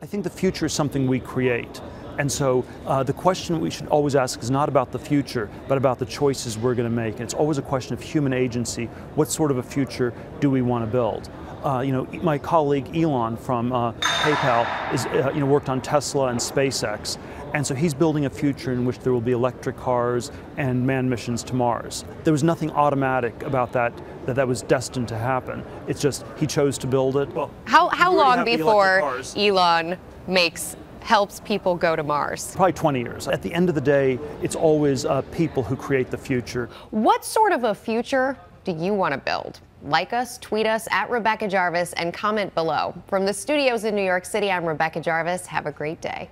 I think the future is something we create. And so uh, the question we should always ask is not about the future, but about the choices we're going to make. And it's always a question of human agency. What sort of a future do we want to build? Uh, you know, my colleague Elon from uh, PayPal is, uh, you know, worked on Tesla and SpaceX. And so he's building a future in which there will be electric cars and manned missions to Mars. There was nothing automatic about that that that was destined to happen. It's just he chose to build it. Well, how how long before Elon makes helps people go to Mars? Probably 20 years. At the end of the day, it's always uh, people who create the future. What sort of a future do you want to build? Like us, tweet us at Rebecca Jarvis, and comment below. From the studios in New York City, I'm Rebecca Jarvis. Have a great day.